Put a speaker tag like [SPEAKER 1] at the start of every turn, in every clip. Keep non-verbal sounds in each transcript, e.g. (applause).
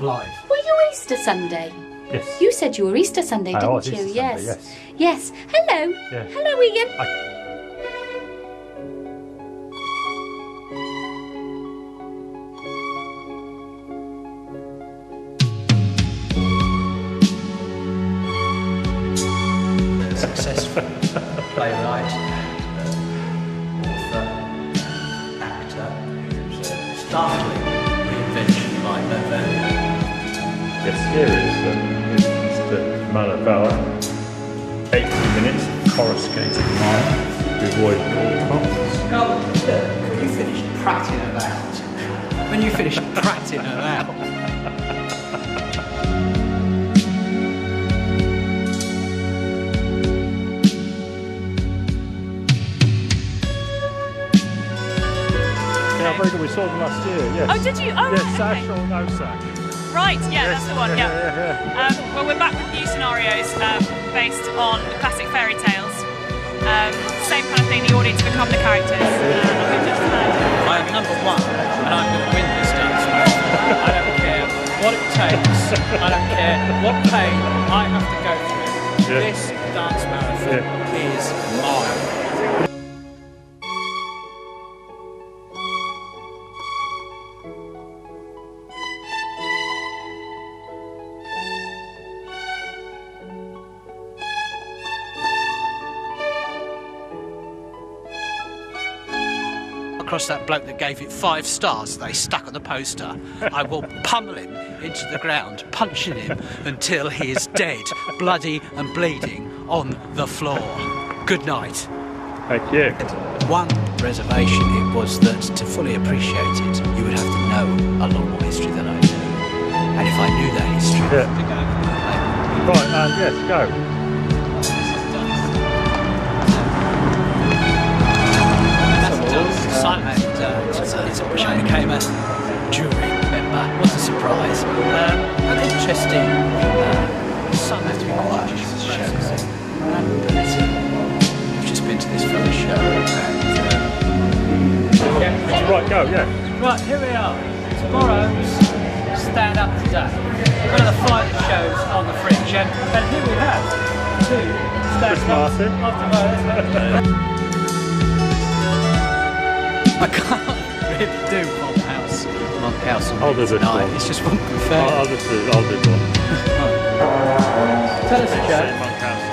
[SPEAKER 1] live.
[SPEAKER 2] Were you Easter Sunday?
[SPEAKER 3] Yes.
[SPEAKER 2] You said you were Easter Sunday,
[SPEAKER 3] I
[SPEAKER 2] didn't
[SPEAKER 3] was
[SPEAKER 2] you?
[SPEAKER 3] Easter
[SPEAKER 2] yes.
[SPEAKER 3] Sunday,
[SPEAKER 2] yes. Hello.
[SPEAKER 3] Yeah.
[SPEAKER 2] Hello, Ian.
[SPEAKER 3] I-
[SPEAKER 1] Successful playwright, author, actor, who's uh, a startling
[SPEAKER 3] Yes, here is um, Mr. Malabella. 80 minutes coruscating mine to avoid all tops.
[SPEAKER 1] Carl, when you finished pratting about, when you finished pratting about,
[SPEAKER 3] Yeah, very. We saw them last year. Yes.
[SPEAKER 4] Oh, did you? Oh,
[SPEAKER 3] yes,
[SPEAKER 4] right,
[SPEAKER 3] Sash or no Sash.
[SPEAKER 4] Right, yeah, that's the one, yeah.
[SPEAKER 3] yeah, yeah.
[SPEAKER 4] Um, well, we're back with new scenarios um, based on classic fairy tales. Um, same kind of thing, the audience become the characters. Uh, we've
[SPEAKER 1] I am number one, and I'm going to win this dance match. I don't care what it takes. I don't care what pain I have to go through.
[SPEAKER 3] Yeah.
[SPEAKER 1] This dance marathon is mine. Across that bloke that gave it five stars they stuck on the poster. I will (laughs) pummel him into the ground, punching him until he is dead, bloody and bleeding on the floor. Good night.
[SPEAKER 3] Thank you.
[SPEAKER 1] One reservation it was that to fully appreciate it, you would have to know a lot more history than I do. And if I knew that history,
[SPEAKER 3] Yeah.
[SPEAKER 1] to go and play.
[SPEAKER 3] Right, and yes, go.
[SPEAKER 1] Simon and uh, it's, which I became a jury member. What a surprise! Um, an interesting. Uh, some have to be quiet. It's a show. Um, it's, We've just been to this film show. And, uh,
[SPEAKER 3] Right, go, yeah.
[SPEAKER 1] Right, here we are. Tomorrow's Stand Up Today. One of the finest shows on the fringe. And, and here we have two stand
[SPEAKER 3] Chris Martin.
[SPEAKER 1] After (laughs) (laughs) I can't really do Monkhouse. Monk House on oh,
[SPEAKER 3] I'll do this
[SPEAKER 1] tonight. It's just won't be
[SPEAKER 3] I'll,
[SPEAKER 1] fair.
[SPEAKER 3] I'll just do, I'll do one.
[SPEAKER 1] Tell us a joke.
[SPEAKER 3] Monkhouse.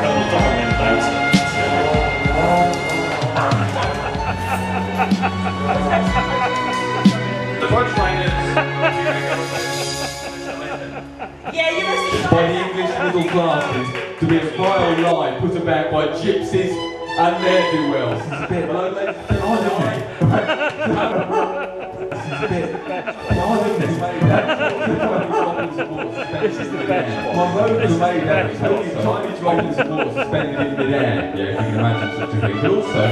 [SPEAKER 3] Colonel Doublemint House.
[SPEAKER 5] by the English middle classes to be a vile lie put about by gypsies and ne'er-do-wells. This is a bit like, road was made tiny, tiny droplets suspended in midair. Yeah, if you can imagine such a thing. But also,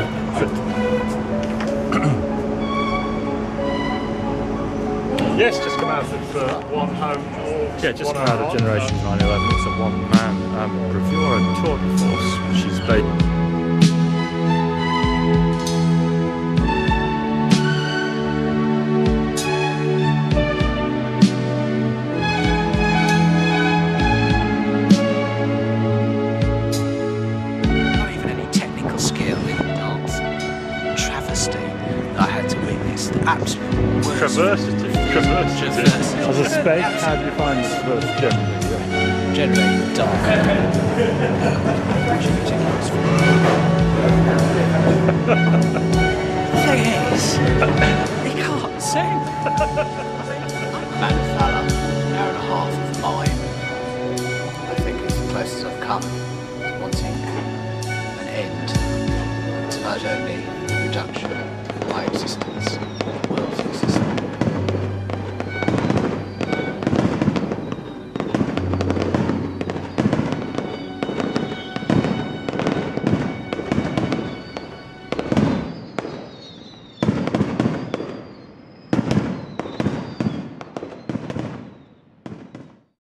[SPEAKER 3] Yes, just come out of uh, one home. Yeah, just come out of Generation 911. It's a one-man um, bravura tour de force, which is Traversity. Traversity.
[SPEAKER 1] Traversity.
[SPEAKER 3] As a spec, how do you find the traverse generally? Yeah.
[SPEAKER 1] Generally dark. Which is ridiculous. The thing is, he can't sing. Man fella, an hour and a half of mime. I think it's the closest I've come to wanting an end to not only reduction of my existence,